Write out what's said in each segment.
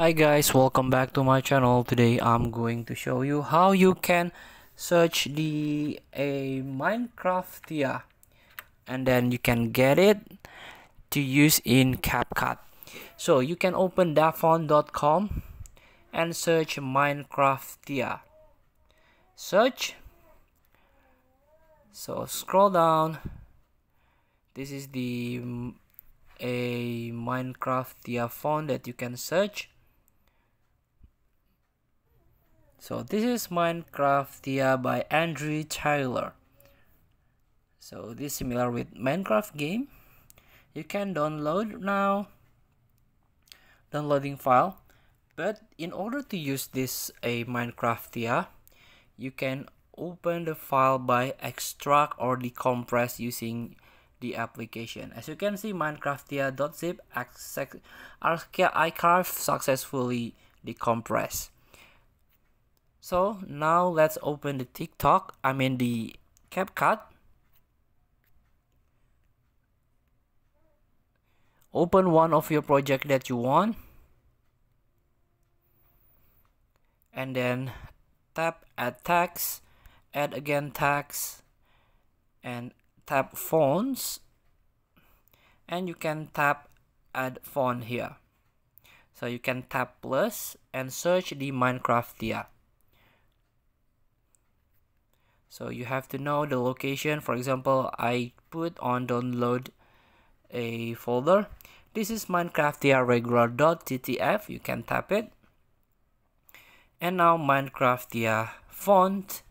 Hi guys, welcome back to my channel. Today I'm going to show you how you can search the a Minecraftia and then you can get it to use in CapCut. So you can open dafont.com and search Minecraftia. Search. So scroll down. This is the a Minecraftia font that you can search so this is Minecraftia by Andrew Tyler. so this is similar with Minecraft game you can download now downloading file but in order to use this a Minecraftia you can open the file by extract or decompress using the application. As you can see, Minecraftia.zip archive successfully decompressed. So now let's open the TikTok, I mean the CapCut. Open one of your project that you want. And then tap add tags, add again tags, and tap fonts and you can tap add font here so you can tap plus and search the minecraftia so you have to know the location. For example i put on download a folder. This is minecraftia regular.ttf you can tap it. And now minecraftia font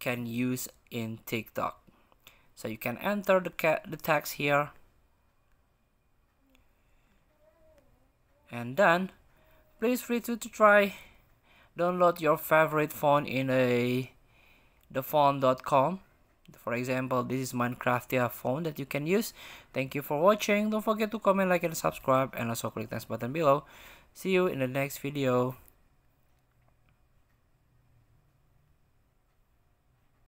can use in tiktok. So you can enter the, the text here. And then please free to, to try download your favorite font in a dafont.com for example this is minecraftia font that you can use. Thank you for watching. Don't forget to comment like and subscribe and also click the button below. See you in the next video